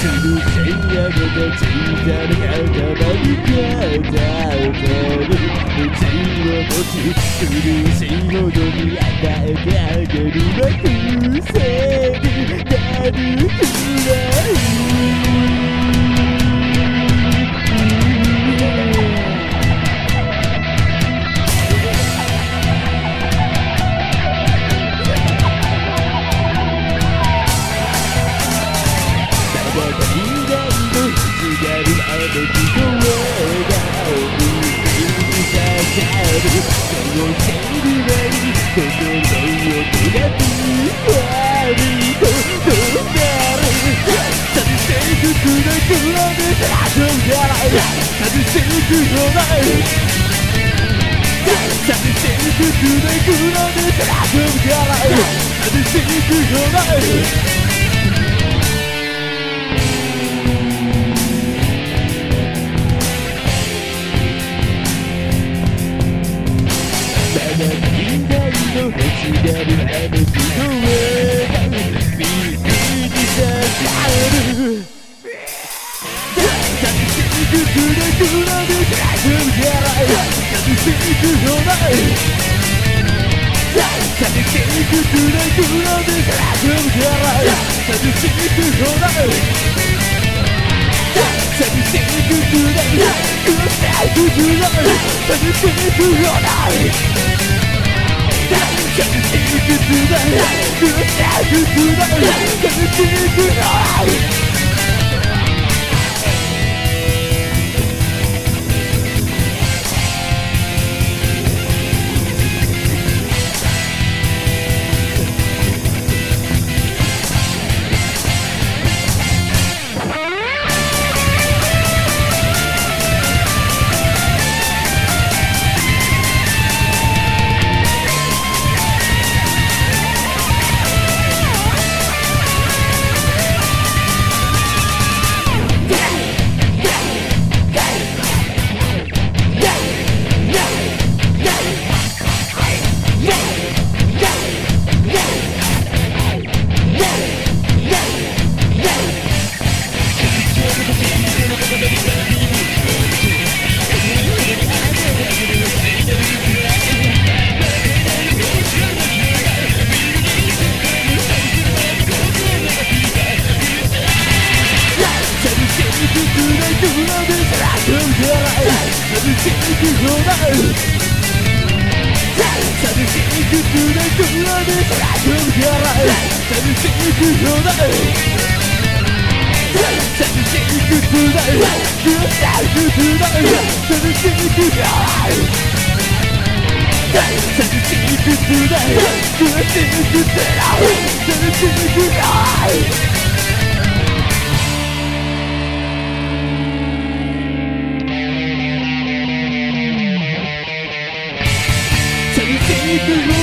上げた小さな頭に肩を取る熱を持ち苦しいほどに与えてあげるの風船になるくらいるあの日の笑顔にささるそのセリフに心の音がふわりと飛んでる寂しくくの黒で遊んだら寂しくほら寂しくくの黒で遊んだら寂しくほらまだ未来の星が寂しくほら寂しくくれくらで遊んじゃない寂しくほら寂しくくれくらいくくらい寂しくほら寂しくくらいくらいくくらい寂しくくらい寂しくほら寂しくくらいくらで遊んじゃない寂しくほら寂しくくらいくらいくらい寂しくほら寂しくくらい苦しく寂しくほ